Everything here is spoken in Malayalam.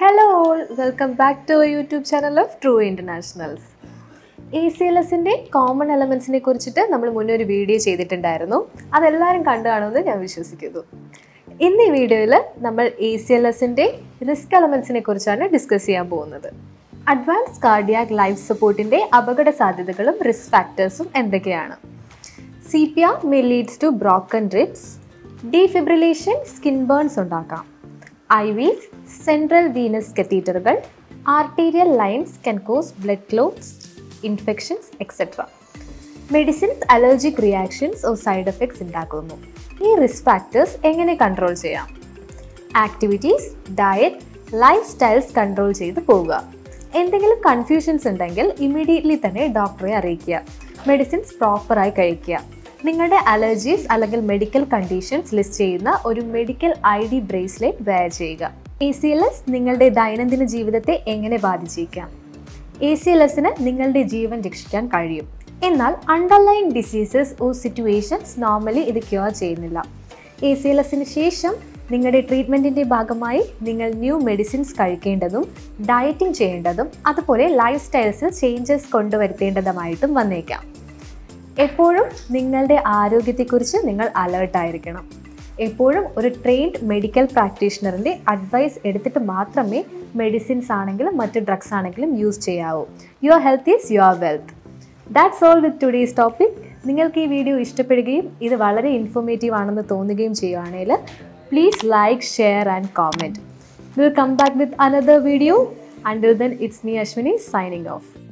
Hello all welcome back to YouTube channel of true internationals A C L എസിന്റെ കോമൺ എലമെൻസിനെ കുറിച്ചിട്ട് നമ്മൾ മുന്നേ ഒരു വീഡിയോ ചെയ്തിട്ടുണ്ടായിരുന്നു. അതെല്ലാവരും കണ്ടു കാണുമെന്ന് ഞാൻ വിശ്വസിക്കുന്നു. ഇന്ന് ഈ വീഡിയോയിൽ നമ്മൾ എ സി എൽ എസിന്റെ റിസ്ക് എലമെൻസിനെ കുറിച്ചാണ് ഡിസ്കസ് ചെയ്യാൻ പോകുന്നത്. അഡ്വാൻസ് കാർഡിയാക് ലൈഫ് സപ്പോർട്ടിന്റെ അപകട സാധ്യതകളും റിസ്ക് ഫാക്ടേഴ്സും എന്തൊക്കെയാണ്? C P R may leads to broken ribs defibrillation skin burns ഉണ്ടാക്കാം. I whis central venous കത്തീറ്ററുകൾ arterial lines can cause blood clots infections etcetera medicines allergic reactions or side effects ഉണ്ടാക്കുന്നു. ഈ റിസ്ക് ഫാക്ടേഴ്സ് എങ്ങനെ കൺട്രോൾ ചെയ്യാം? Activities diet lifestyles control ചെയ്ത് പോവുക. എന്തെങ്കിലും കൺഫ്യൂഷൻസ് ഉണ്ടെങ്കിൽ ഇമ്മീഡിയറ്റ്ലി തന്നെ ഡോക്ടറെ അറിയിക്കുക. മെഡിസിൻസ് പ്രോപ്പറായി കഴിക്കുക. നിങ്ങളുടെ അലർജീസ് അല്ലെങ്കിൽ മെഡിക്കൽ കണ്ടീഷൻസ് ലിസ്റ്റ് ചെയ്യുന്ന ഒരു medical I D bracelet wear ചെയ്യുക. എ സി എൽ എസ് നിങ്ങളുടെ ദൈനംദിന ജീവിതത്തെ എങ്ങനെ ബാധിച്ചേക്കാം? എ സി എൽ എസിന് നിങ്ങളുടെ ജീവൻ രക്ഷിക്കാൻ കഴിയും. എന്നാൽ underlying diseases or situations normally ഇത് ക്യൂർ ചെയ്യുന്നില്ല. എ സി എൽ എസിന് ശേഷം നിങ്ങളുടെ ട്രീറ്റ്മെന്റിന്റെ ഭാഗമായി നിങ്ങൾ ന്യൂ മെഡിസിൻസ് കഴിക്കേണ്ടതും ഡയറ്റിംഗ് ചെയ്യേണ്ടതും അതുപോലെ ലൈഫ് സ്റ്റൈൽസിൽ ചേഞ്ചസ് കൊണ്ടുവരുത്തേണ്ടതുമായിട്ടും വന്നേക്കാം. എപ്പോഴും നിങ്ങളുടെ ആരോഗ്യത്തെക്കുറിച്ച് നിങ്ങൾ അലേർട്ടായിരിക്കണം എപ്പോഴും ഒരു ട്രെയിൻഡ് മെഡിക്കൽ പ്രാക്ടീഷണറിന്റെ അഡ്വൈസ് എടുത്തിട്ട് മാത്രമേ മെഡിസിൻസ് ആണെങ്കിലും മറ്റ് ഡ്രഗ്സ് ആണെങ്കിലും യൂസ് ചെയ്യാവൂ. Your health is your wealth that's all with today's topic നിങ്ങൾക്ക് ഈ വീഡിയോ ഇഷ്ടപ്പെടുകയും ഇത് വളരെ ഇൻഫോർമേറ്റീവ് ആണെന്ന് തോന്നുകയും ചെയ്യുകയാണെങ്കിൽ please like share and comment will come back with another video until then it's me Ashwini signing off